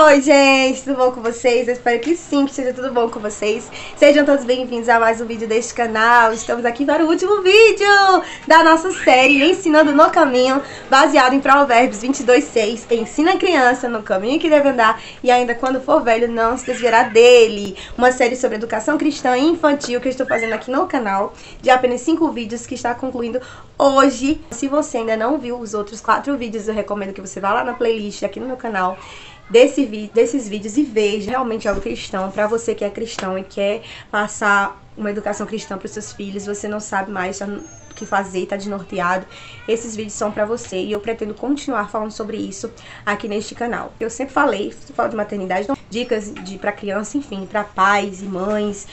Oi, gente, tudo bom com vocês? Eu espero que sim, que esteja tudo bom com vocês. Sejam todos bem-vindos a mais um vídeo deste canal. Estamos aqui para o último vídeo da nossa série Ensinando no Caminho, baseado em Provérbios 22:6. Ensina a criança no caminho que deve andar e ainda quando for velho não se desviará dele. Uma série sobre educação cristã e infantil que eu estou fazendo aqui no canal, de apenas 5 vídeos que está concluindo hoje. Se você ainda não viu os outros 4 vídeos, eu recomendo que você vá lá na playlist aqui no meu canal desse desses vídeos e veja realmente algo cristão. Para você que é cristão e quer passar uma educação cristã para seus filhos, você não sabe mais o que fazer, tá desnorteado. Esses vídeos são para você e eu pretendo continuar falando sobre isso aqui neste canal. Eu sempre falei, falo de maternidade, então, dicas de para criança, enfim, para pais e mães,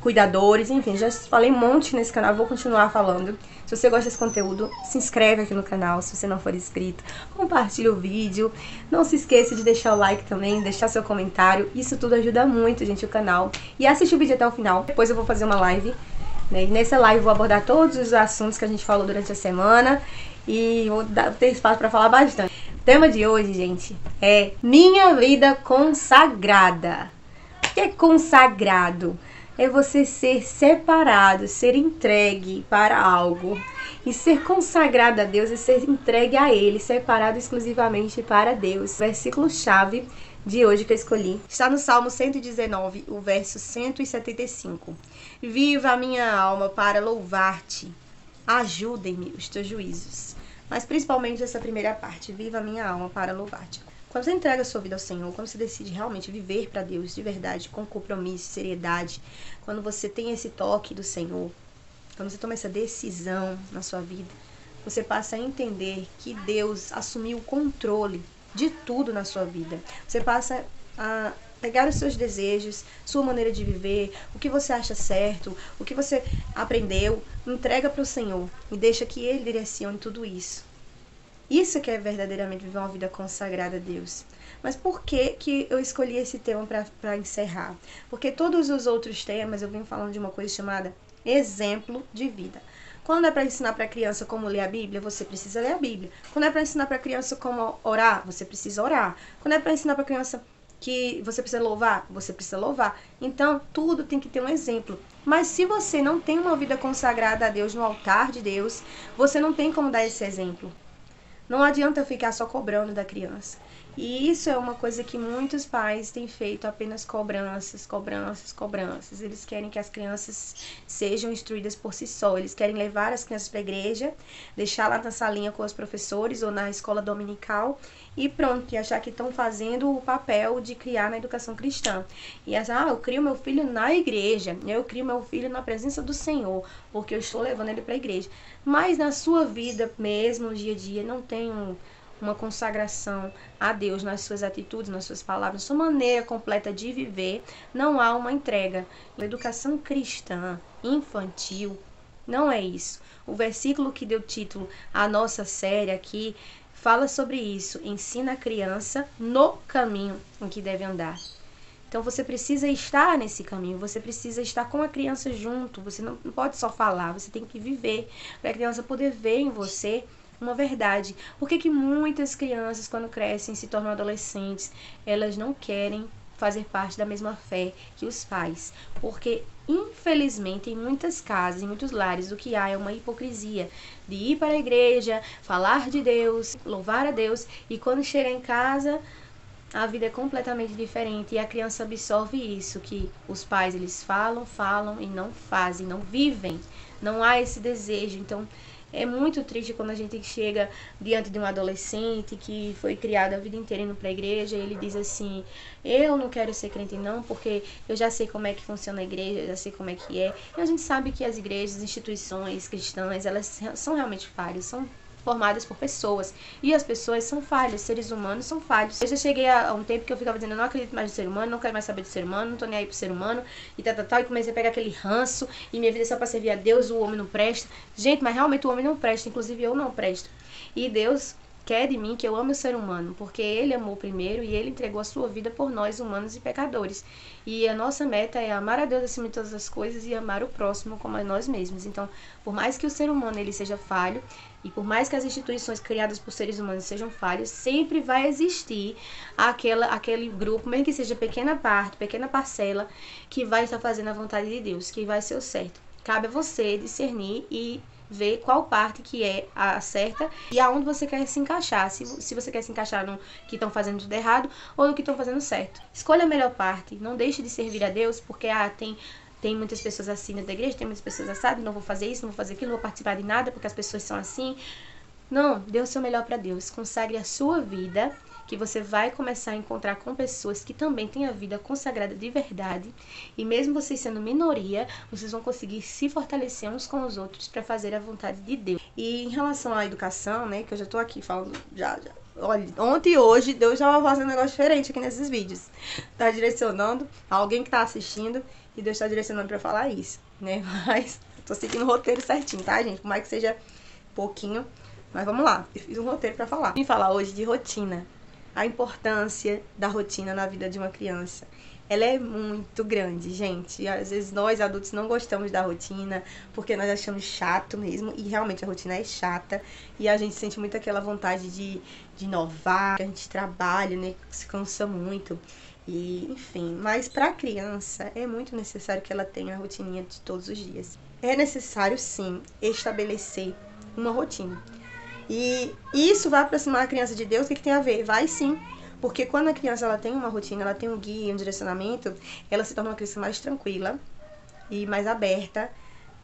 cuidadores, enfim, já falei um monte nesse canal, vou continuar falando. Se você gosta desse conteúdo, se inscreve aqui no canal, se você não for inscrito, compartilha o vídeo. Não se esqueça de deixar o like também, deixar seu comentário. Isso tudo ajuda muito, gente, o canal. E assiste o vídeo até o final. Depois eu vou fazer uma live. Né? E nessa live eu vou abordar todos os assuntos que a gente falou durante a semana. E vou dar, ter espaço para falar bastante. O tema de hoje, gente, é Minha Vida Consagrada. O que é consagrado? É você ser separado, ser entregue para algo. E ser consagrado a Deus é ser entregue a Ele, separado exclusivamente para Deus. Versículo-chave de hoje que eu escolhi está no Salmo 119, o verso 175. Viva a minha alma para louvar-te, ajudem-me os teus juízos. Mas principalmente essa primeira parte, viva a minha alma para louvar-te. Quando você entrega a sua vida ao Senhor, quando você decide realmente viver para Deus de verdade, com compromisso, seriedade, quando você tem esse toque do Senhor, quando você toma essa decisão na sua vida, você passa a entender que Deus assumiu o controle de tudo na sua vida. Você passa a pegar os seus desejos, sua maneira de viver, o que você acha certo, o que você aprendeu, entrega para o Senhor e deixa que Ele direcione tudo isso. Isso que é verdadeiramente viver uma vida consagrada a Deus. Mas por que, que eu escolhi esse tema para encerrar? Porque todos os outros temas eu venho falando de uma coisa chamada exemplo de vida. Quando é para ensinar para a criança como ler a Bíblia, você precisa ler a Bíblia. Quando é para ensinar para a criança como orar, você precisa orar. Quando é para ensinar para a criança que você precisa louvar, você precisa louvar. Então, tudo tem que ter um exemplo. Mas se você não tem uma vida consagrada a Deus no altar de Deus, você não tem como dar esse exemplo. Não adianta ficar só cobrando da criança. E isso é uma coisa que muitos pais têm feito apenas cobranças, cobranças, cobranças. Eles querem que as crianças sejam instruídas por si só. Eles querem levar as crianças para a igreja, deixar lá na salinha com os professores ou na escola dominical e pronto, e achar que estão fazendo o papel de criar na educação cristã. E achar, ah, eu crio meu filho na igreja, eu crio meu filho na presença do Senhor, porque eu estou levando ele para a igreja. Mas na sua vida mesmo, no dia a dia, não tem um, uma consagração a Deus nas suas atitudes, nas suas palavras, na sua maneira completa de viver, não há uma entrega. A educação cristã, infantil, não é isso. O versículo que deu título à nossa série aqui fala sobre isso, ensina a criança no caminho em que deve andar. Então você precisa estar nesse caminho, você precisa estar com a criança junto, você não, pode só falar, você tem que viver, para a criança poder ver em você uma verdade. Por que, que muitas crianças, quando crescem, se tornam adolescentes, elas não querem fazer parte da mesma fé que os pais? Porque infelizmente, em muitas casas, em muitos lares, o que há é uma hipocrisia de ir para a igreja, falar de Deus, louvar a Deus e quando chega em casa a vida é completamente diferente e a criança absorve isso que os pais eles falam, falam e não fazem, não vivem. Não há esse desejo. Então, é muito triste quando a gente chega diante de um adolescente que foi criado a vida inteira indo para a igreja e ele diz assim: Eu não quero ser crente, não, porque eu já sei como é que funciona a igreja, eu já sei como é que é. E a gente sabe que as igrejas, as instituições cristãs, elas são realmente falhas, são formadas por pessoas. E as pessoas são falhas, seres humanos são falhos. Eu já cheguei a, um tempo que eu ficava dizendo, eu não acredito mais no ser humano, não quero mais saber do ser humano, não tô nem aí pro ser humano, e tal, tal, tal, e comecei a pegar aquele ranço, e minha vida é só pra servir a Deus, o homem não presta. Gente, mas realmente o homem não presta, inclusive eu não presto. E Deus quer de mim que eu ame o ser humano, porque ele amou primeiro e ele entregou a sua vida por nós, humanos e pecadores. E a nossa meta é amar a Deus acima de todas as coisas e amar o próximo como a nós mesmos. Então, por mais que o ser humano ele seja falho e por mais que as instituições criadas por seres humanos sejam falhas, sempre vai existir aquela, aquele grupo, mesmo que seja pequena parte, pequena parcela, que vai estar fazendo a vontade de Deus, que vai ser o certo. Cabe a você discernir e ver qual parte que é a certa e aonde você quer se encaixar. Se, se você quer se encaixar no que estão fazendo tudo errado ou no que estão fazendo certo. Escolha a melhor parte. Não deixe de servir a Deus porque ah, tem tem muitas pessoas assim da igreja, tem muitas pessoas assadas, não vou fazer isso, não vou fazer aquilo, não vou participar de nada porque as pessoas são assim. Não, dê o seu melhor para Deus. Consagre a sua vida que você vai começar a encontrar com pessoas que também têm a vida consagrada de verdade. E mesmo vocês sendo minoria, vocês vão conseguir se fortalecer uns com os outros para fazer a vontade de Deus. E em relação à educação, né, que eu já tô aqui falando já, já. Olha, ontem e hoje Deus já vai fazer um negócio diferente aqui nesses vídeos. Tá direcionando alguém que tá assistindo e Deus tá direcionando para falar isso, né? Mas tô seguindo o roteiro certinho, tá, gente? Por mais que seja pouquinho, mas vamos lá. Eu fiz um roteiro para falar. Vim falar hoje de rotina a importância da rotina na vida de uma criança. Ela é muito grande, gente. Às vezes nós adultos não gostamos da rotina porque nós achamos chato mesmo. E realmente a rotina é chata. E a gente sente muito aquela vontade de, de inovar, a gente trabalha, né? Se cansa muito. E, enfim, mas para a criança é muito necessário que ela tenha a rotininha de todos os dias. É necessário sim estabelecer uma rotina. E isso vai aproximar a criança de Deus, o que, que tem a ver? Vai sim. Porque quando a criança ela tem uma rotina, ela tem um guia, um direcionamento, ela se torna uma criança mais tranquila e mais aberta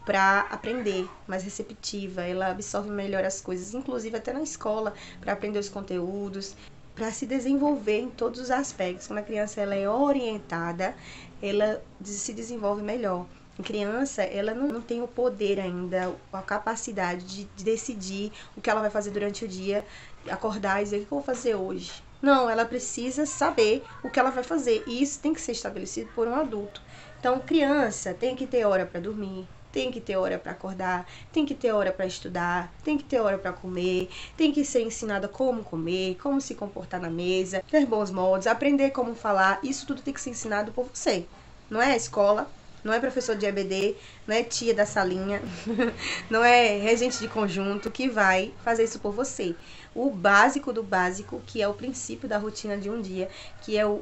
para aprender, mais receptiva, ela absorve melhor as coisas, inclusive até na escola, para aprender os conteúdos, para se desenvolver em todos os aspectos. Quando a criança ela é orientada, ela se desenvolve melhor. Criança, ela não, não tem o poder ainda, a capacidade de, de decidir o que ela vai fazer durante o dia, acordar e dizer o que eu vou fazer hoje. Não, ela precisa saber o que ela vai fazer. E isso tem que ser estabelecido por um adulto. Então, criança tem que ter hora para dormir, tem que ter hora para acordar, tem que ter hora para estudar, tem que ter hora para comer, tem que ser ensinada como comer, como se comportar na mesa, ter bons modos, aprender como falar. Isso tudo tem que ser ensinado por você. Não é a escola, não é professor de EBD, não é tia da salinha, não é regente de conjunto que vai fazer isso por você. O básico do básico, que é o princípio da rotina de um dia, que é o,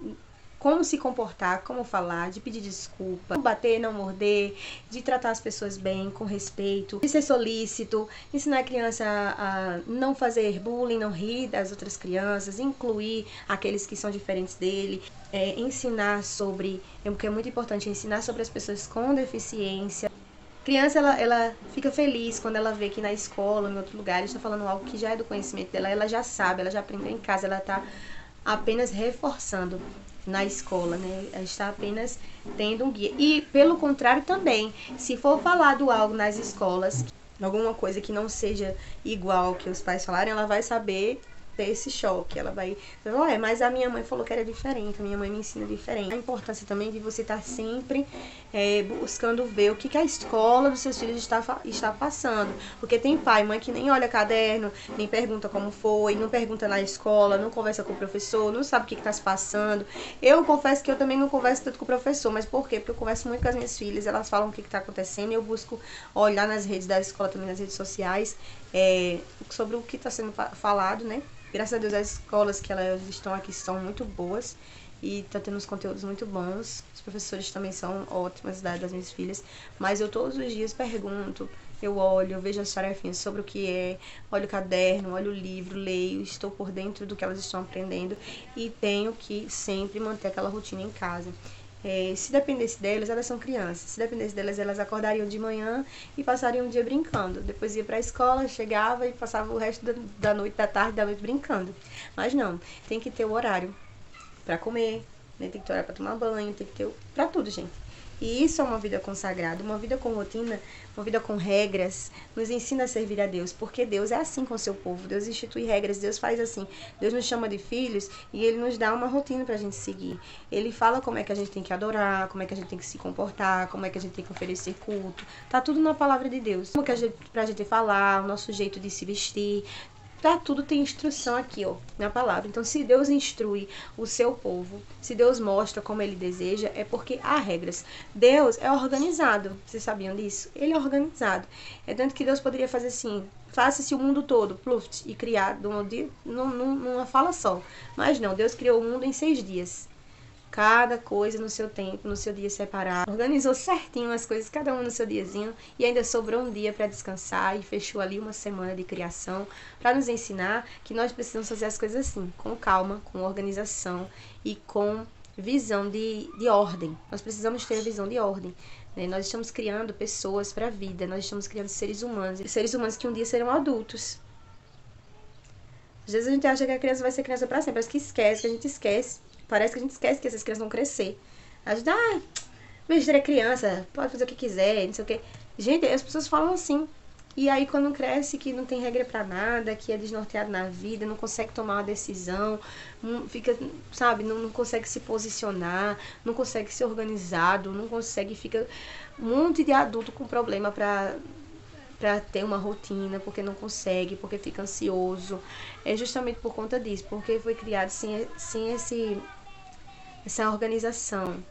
o como se comportar, como falar, de pedir desculpa, não bater, não morder, de tratar as pessoas bem, com respeito, de ser solícito, ensinar a criança a não fazer bullying, não rir das outras crianças, incluir aqueles que são diferentes dele, é, ensinar sobre, é porque é muito importante ensinar sobre as pessoas com deficiência. Criança ela, ela fica feliz quando ela vê que na escola, em outro lugar, está falando algo que já é do conhecimento dela, ela já sabe, ela já aprendeu em casa, ela está apenas reforçando na escola, né? Está apenas tendo um guia. E pelo contrário também, se for falado algo nas escolas, alguma coisa que não seja igual ao que os pais falarem, ela vai saber ter esse choque. Ela vai, é, mas a minha mãe falou que era diferente, a minha mãe me ensina diferente. A importância também de você estar sempre é, buscando ver o que, que a escola dos seus filhos está, está passando. Porque tem pai, mãe que nem olha caderno, nem pergunta como foi, não pergunta na escola, não conversa com o professor, não sabe o que está se passando. Eu confesso que eu também não converso tanto com o professor, mas por quê? Porque eu converso muito com as minhas filhas, elas falam o que está acontecendo e eu busco olhar nas redes da escola, também nas redes sociais, é, sobre o que está sendo falado, né? Graças a Deus as escolas que elas estão aqui são muito boas e tá tendo uns conteúdos muito bons. Os professores também são ótimos das minhas filhas, mas eu todos os dias pergunto, eu olho, eu vejo as tarefinhas sobre o que é, olho o caderno, olho o livro, leio, estou por dentro do que elas estão aprendendo e tenho que sempre manter aquela rotina em casa. É, se dependesse delas, elas são crianças. Se dependesse delas, elas acordariam de manhã e passariam o dia brincando. Depois ia para a escola, chegava e passava o resto da, da noite, da tarde, da noite brincando. Mas não, tem que ter o horário para comer, né? tem que ter horário para tomar banho, tem que ter para tudo, gente. E isso é uma vida consagrada, uma vida com rotina, uma vida com regras, nos ensina a servir a Deus, porque Deus é assim com o seu povo, Deus institui regras, Deus faz assim, Deus nos chama de filhos e Ele nos dá uma rotina pra gente seguir. Ele fala como é que a gente tem que adorar, como é que a gente tem que se comportar, como é que a gente tem que oferecer culto, tá tudo na palavra de Deus. Como que a gente, pra gente falar, o nosso jeito de se vestir, Pra tudo tem instrução aqui, ó, na palavra. Então, se Deus instrui o seu povo, se Deus mostra como ele deseja, é porque há regras. Deus é organizado. Vocês sabiam disso? Ele é organizado. É tanto que Deus poderia fazer assim: faça-se o mundo todo, pluft, e criar numa, numa fala só. Mas não, Deus criou o mundo em seis dias cada coisa no seu tempo, no seu dia separado. Organizou certinho as coisas, cada um no seu diazinho, e ainda sobrou um dia para descansar e fechou ali uma semana de criação para nos ensinar que nós precisamos fazer as coisas assim, com calma, com organização e com visão de, de ordem. Nós precisamos ter a visão de ordem. Né? Nós estamos criando pessoas para a vida, nós estamos criando seres humanos, seres humanos que um dia serão adultos. Às vezes a gente acha que a criança vai ser criança para sempre, parece que esquece, que a gente esquece Parece que a gente esquece que essas crianças vão crescer. A gente, ah, besteira é criança, pode fazer o que quiser, não sei o que. Gente, as pessoas falam assim. E aí quando cresce que não tem regra para nada, que é desnorteado na vida, não consegue tomar uma decisão, fica, sabe, não, não consegue se posicionar, não consegue ser organizado, não consegue, fica um monte de adulto com problema para para ter uma rotina, porque não consegue, porque fica ansioso. É justamente por conta disso, porque foi criado sem, sem esse essa organização.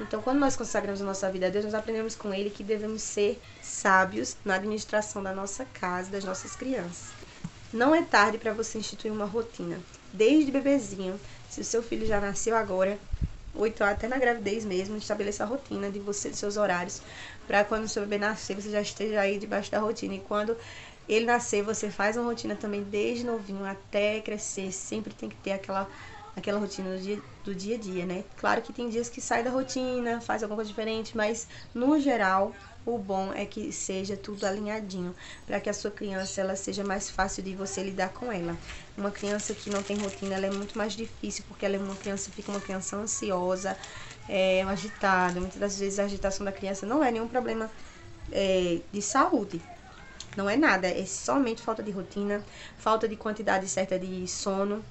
Então, quando nós consagramos a nossa vida a Deus, nós aprendemos com Ele que devemos ser sábios na administração da nossa casa, das nossas crianças. Não é tarde para você instituir uma rotina. Desde bebezinho, se o seu filho já nasceu agora, ou então até na gravidez mesmo, estabeleça a rotina de você, de seus horários, para quando o seu bebê nascer, você já esteja aí debaixo da rotina. E quando ele nascer, você faz uma rotina também desde novinho até crescer. Sempre tem que ter aquela aquela rotina do dia, do dia a dia, né? Claro que tem dias que sai da rotina, faz alguma coisa diferente, mas no geral o bom é que seja tudo alinhadinho, para que a sua criança ela seja mais fácil de você lidar com ela. Uma criança que não tem rotina, ela é muito mais difícil, porque ela é uma criança fica uma criança ansiosa, é, agitada. Muitas das vezes a agitação da criança não é nenhum problema é, de saúde. Não é nada, é somente falta de rotina, falta de quantidade certa de sono,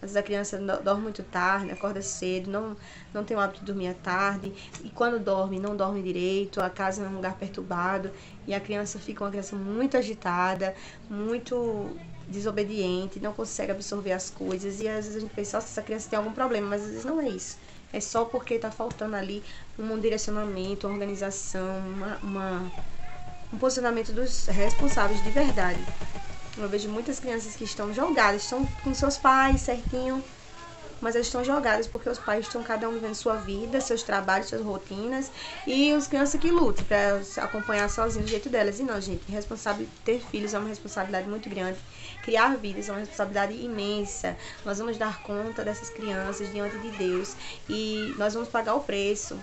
às vezes a criança dorme muito tarde, acorda cedo, não, não tem o hábito de dormir à tarde. E quando dorme, não dorme direito, a casa é um lugar perturbado. E a criança fica uma criança muito agitada, muito desobediente, não consegue absorver as coisas. E às vezes a gente pensa, nossa, essa criança tem algum problema, mas às vezes não é isso. É só porque está faltando ali um direcionamento, uma organização, uma, uma, um posicionamento dos responsáveis de verdade. Eu vejo muitas crianças que estão jogadas, estão com seus pais certinho, mas elas estão jogadas porque os pais estão cada um vivendo sua vida, seus trabalhos, suas rotinas, e as crianças que lutam para acompanhar sozinhos do jeito delas. E não, gente, responsabilidade, ter filhos é uma responsabilidade muito grande. Criar vidas é uma responsabilidade imensa. Nós vamos dar conta dessas crianças diante de Deus e nós vamos pagar o preço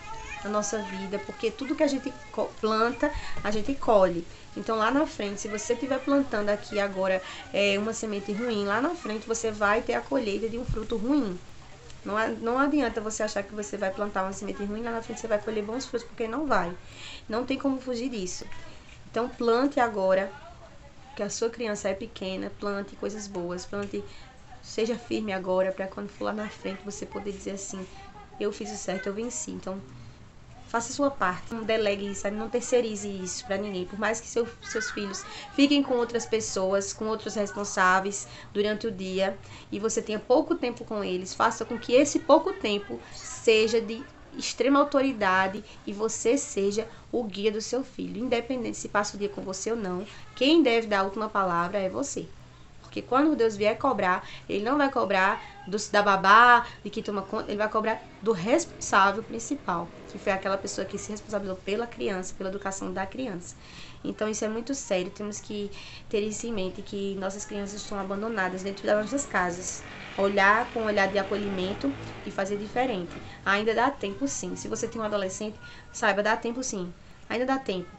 na nossa vida, porque tudo que a gente planta, a gente colhe. Então lá na frente, se você estiver plantando aqui agora é, uma semente ruim, lá na frente você vai ter a colheita de um fruto ruim. Não, não adianta você achar que você vai plantar uma semente ruim, lá na frente você vai colher bons frutos, porque não vai. Não tem como fugir disso. Então plante agora, que a sua criança é pequena, plante coisas boas, plante, seja firme agora, para quando for lá na frente você poder dizer assim, eu fiz o certo, eu venci. Então Faça sua parte. Não delegue isso, não terceirize isso para ninguém. Por mais que seu, seus filhos fiquem com outras pessoas, com outros responsáveis durante o dia e você tenha pouco tempo com eles, faça com que esse pouco tempo seja de extrema autoridade e você seja o guia do seu filho. Independente se passa o dia com você ou não, quem deve dar a última palavra é você. Porque quando Deus vier cobrar, ele não vai cobrar do, da babá, de que toma conta, ele vai cobrar do responsável principal, que foi aquela pessoa que se responsabilizou pela criança, pela educação da criança. Então isso é muito sério, temos que ter isso em mente, que nossas crianças estão abandonadas dentro das nossas casas. Olhar com um olhar de acolhimento e fazer diferente. Ainda dá tempo sim. Se você tem um adolescente, saiba, dá tempo sim. Ainda dá tempo.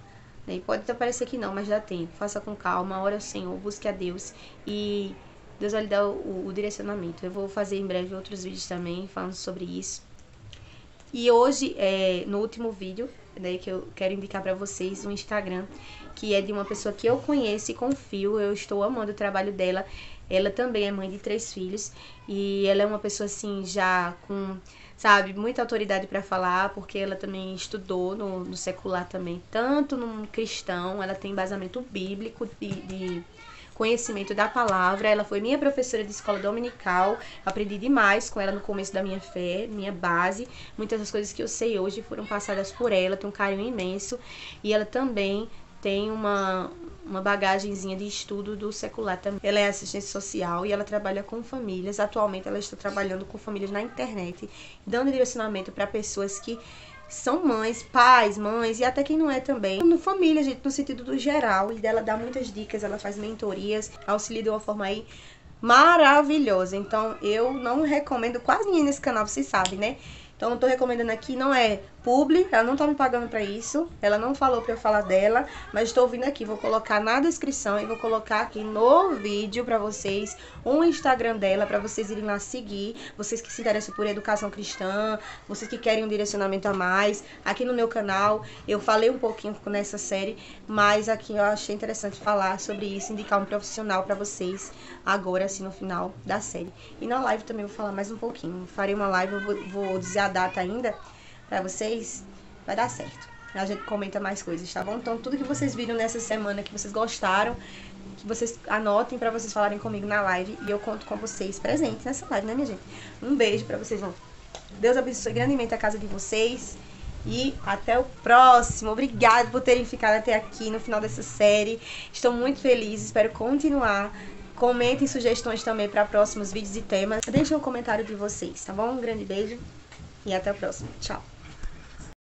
E pode até parecer que não, mas dá tempo. Faça com calma, ore ao Senhor, busque a Deus e Deus vai lhe dar o, o, direcionamento. Eu vou fazer em breve outros vídeos também falando sobre isso. E hoje, é, no último vídeo, né, que eu quero indicar para vocês um Instagram que é de uma pessoa que eu conheço e confio. Eu estou amando o trabalho dela. Ela também é mãe de três filhos e ela é uma pessoa assim já com sabe, muita autoridade para falar, porque ela também estudou no, no, secular também, tanto no cristão, ela tem embasamento bíblico de, de conhecimento da palavra. Ela foi minha professora de escola dominical. Aprendi demais com ela no começo da minha fé, minha base. Muitas das coisas que eu sei hoje foram passadas por ela. Tenho um carinho imenso. E ela também tem uma, uma bagagenzinha de estudo do secular também. Ela é assistente social e ela trabalha com famílias. Atualmente ela está trabalhando com famílias na internet, dando direcionamento para pessoas que são mães, pais, mães e até quem não é também. No família, gente, no sentido do geral. E dela dá muitas dicas, ela faz mentorias, auxilia de uma forma aí maravilhosa. Então eu não recomendo quase ninguém nesse canal, vocês sabem, né? Então eu tô recomendando aqui, não é publi, ela não tá me pagando para isso, ela não falou para eu falar dela, mas estou vindo aqui, vou colocar na descrição e vou colocar aqui no vídeo para vocês um Instagram dela para vocês irem lá seguir, vocês que se interessam por educação cristã, vocês que querem um direcionamento a mais, aqui no meu canal eu falei um pouquinho nessa série, mas aqui eu achei interessante falar sobre isso, indicar um profissional para vocês agora assim no final da série. E na live também vou falar mais um pouquinho, farei uma live, eu vou, vou dizer a data ainda, para vocês, vai dar certo. A gente comenta mais coisas, tá bom? Então, tudo que vocês viram nessa semana, que vocês gostaram, que vocês anotem para vocês falarem comigo na live e eu conto com vocês presentes nessa live, né, minha gente? Um beijo para vocês, vão. Deus abençoe grandemente a casa de vocês. E até o próximo. Obrigada por terem ficado até aqui no final dessa série. Estou muito feliz, espero continuar. Comentem sugestões também para próximos vídeos e temas. Deixem um comentário de vocês, tá bom? Um grande beijo e até o próximo. Tchau.